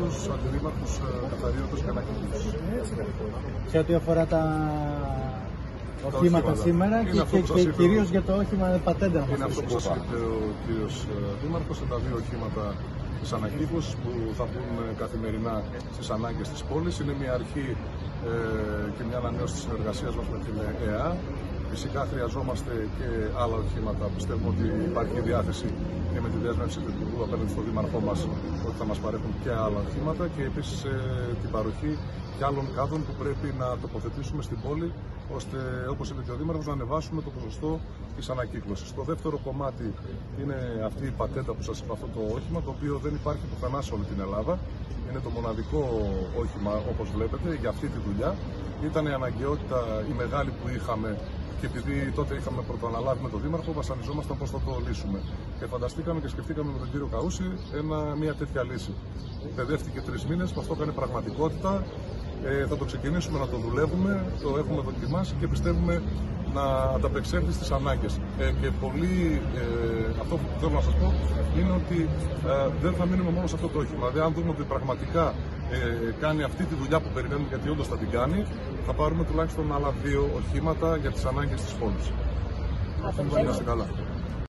τους αντιδήμαρχους ε, καθαριότητας και ανακοινωτούς. Σε ό,τι αφορά τα οχήματα οχήματα. σήμερα Είναι και, αυτό και, που σας και είπε ο- κυρίως για το όχημα πατέντα Είναι μας. αυτό που σας είπε ο κύριος ε, Δήμαρχος, είναι τα δύο οχήματα της ανακύκλωσης που θα μπουν ε, καθημερινά στις ανάγκες της πόλης. Είναι μια αρχή ε, και μια ανανέωση της συνεργασίας μας με την ΕΑ. Φυσικά χρειαζόμαστε και άλλα οχήματα. Πιστεύουμε ότι υπάρχει διάθεση και με τη δέσμευση του Υπουργού απέναντι στον Δήμαρχό μας ότι θα μας παρέχουν και άλλα οχήματα και επίσης ε, την παροχή και άλλων κάδων που πρέπει να τοποθετήσουμε στην πόλη ώστε όπως είπε και ο Δήμαρχος να ανεβάσουμε το ποσοστό της ανακύκλωσης. Το δεύτερο κομμάτι είναι αυτή η πατέντα που σας είπα αυτό το όχημα το οποίο δεν υπάρχει πουθενά σε όλη την Ελλάδα. Είναι το μοναδικό όχημα όπως βλέπετε για αυτή τη δουλειά. Ήταν η αναγκαιότητα η μεγάλη που είχαμε και επειδή τότε είχαμε πρωτοαναλάβει με τον Δήμαρχο, βασανιζόμασταν πώς θα το λύσουμε. Και φανταστήκαμε και σκεφτήκαμε με τον κύριο Καούση ένα, μια τέτοια λύση. Παιδεύτηκε τρεις μήνες, μα το έκανε πραγματικότητα. Ε, θα το ξεκινήσουμε να το δουλεύουμε, το έχουμε δοκιμάσει και πιστεύουμε να ανταπεξέλθει στις ανάγκες. Ε, και πολύ, ε, αυτό που θέλω να σας πω είναι ότι ε, δεν θα μείνουμε μόνο σε αυτό το όχημα. Δηλαδή, αν δούμε ότι πραγματικά ε, κάνει αυτή τη δουλειά που περιμένουμε, γιατί όντως θα την κάνει, θα πάρουμε τουλάχιστον άλλα δύο οχήματα για τις ανάγκες της πόλης. Να είστε καλά.